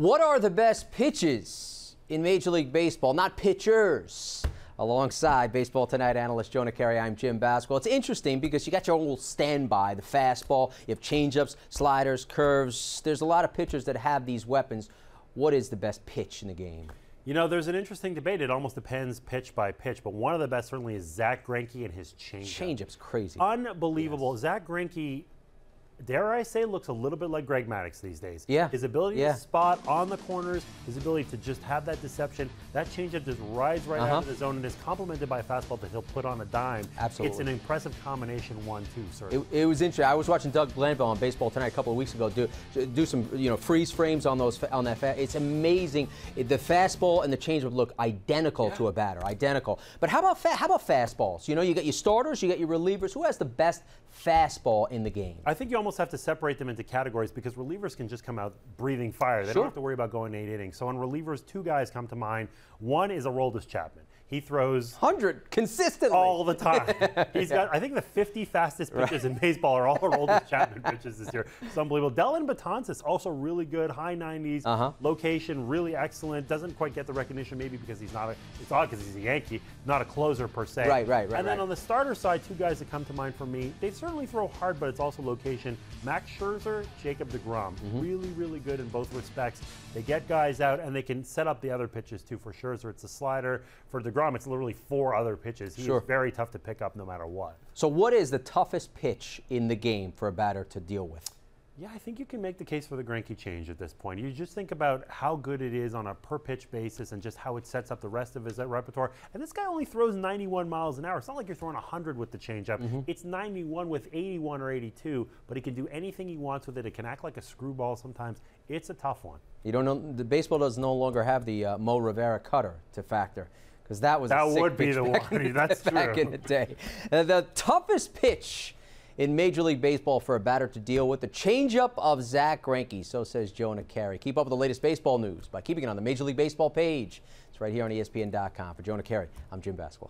What are the best pitches in Major League Baseball? Not pitchers. Alongside Baseball Tonight analyst Jonah Keri, I'm Jim Basquil. It's interesting because you got your old standby, the fastball, you have changeups, sliders, curves. There's a lot of pitchers that have these weapons. What is the best pitch in the game? You know, there's an interesting debate. It almost depends pitch by pitch, but one of the best certainly is Zack Greinke and his changeup. Changeup's crazy. Unbelievable. Yes. Zack Greinke dare I say, looks a little bit like Greg Maddux these days. Yeah. His ability yeah. to spot on the corners, his ability to just have that deception, that changeup just rides right uh-huh. out of the zone and is complemented by a fastball that he'll put on a dime. Absolutely. It's an impressive combination one-two, sir. It, it, was interesting. I was watching Doug Glanville on Baseball Tonight a couple of weeks ago do do some you know freeze frames on those on that. It's amazing. It, the fastball and the changeup look identical yeah. to a batter, identical. But how about how about fastballs? You know, you got your starters, you got your relievers. Who has the best fastball in the game? I think you almost have to separate them into categories because relievers can just come out breathing fire. They sure. don't have to worry about going eight innings. So on relievers, two guys come to mind. One is Aroldis Chapman. He throws 100 consistently all the time. He's yeah. got, I think, the 50 fastest pitches right. in baseball are all Aroldis Chapman pitches this year. It's unbelievable. Dellin Betances also really good, high 90s, uh-huh. location really excellent. Doesn't quite get the recognition maybe because he's not a. It's odd because he's a Yankee, not a closer per se. Right, right, right. And then right. on the starter side, two guys that come to mind for me. They certainly throw hard, but it's also location. Max Scherzer, Jacob deGrom, mm-hmm. really, really good in both respects. They get guys out and they can set up the other pitches too. For Scherzer, it's a slider. For deGrom, it's literally four four other pitches. He's sure. very tough to pick up no matter what. So, what is the toughest pitch in the game for a batter to deal with? Yeah, I think you can make the case for the Greinke change at this point. You just think about how good it is on a per pitch basis and just how it sets up the rest of his repertoire. And this guy only throws 91 miles an hour. It's not like you're throwing 100 with the changeup. Mm-hmm. It's 91 with 81 or 82, but he can do anything he wants with it. It can act like a screwball sometimes. It's a tough one. You don't know the baseball does no longer have the uh, Mo Rivera cutter to factor because that was that would be the one. That's back true. in the day. Uh, the toughest pitch in Major League Baseball for a batter to deal with the changeup of Zack Greinke. So says Jonah Keri. Keep up with the latest baseball news by keeping it on the Major League Baseball page. It's right here on ESPN.com. For Jonah Keri, I'm Jim Basquil.